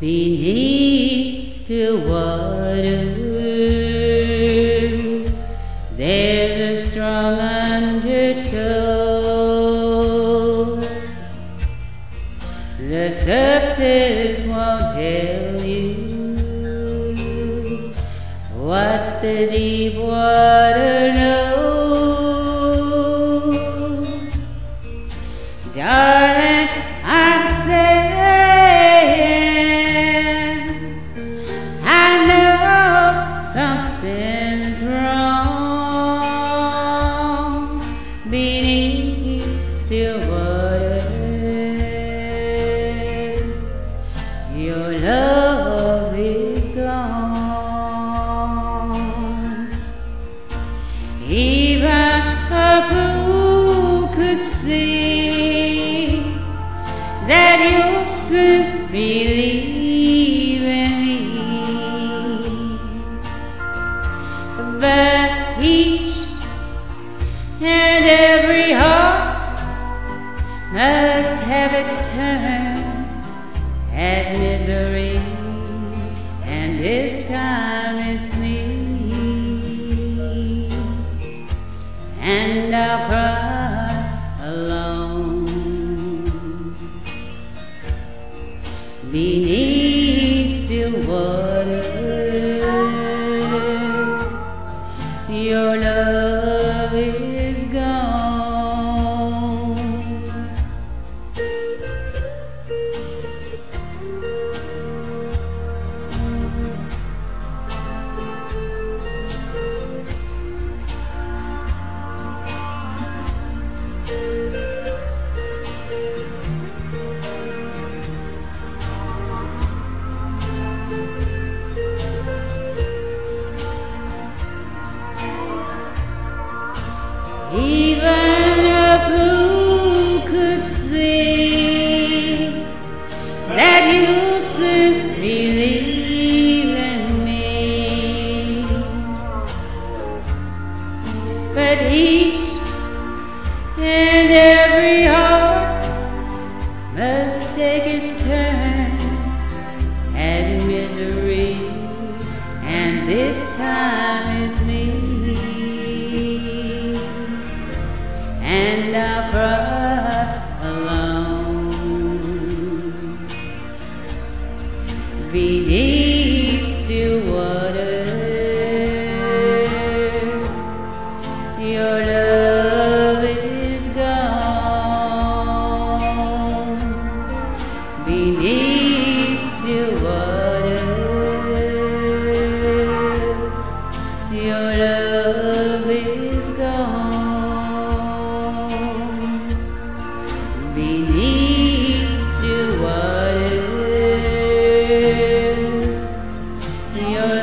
beneath still waters. There's a strong undertow. The surface won't tell you what the deep water knows. That you'll soon believe in me. But each and every heart must have its turn at misery, and this time it's me, and I'll cry beneath still waters. Your love. Even a fool could see that you still believe in me. But each and every heart must take its turn. never beneath still what it is. Your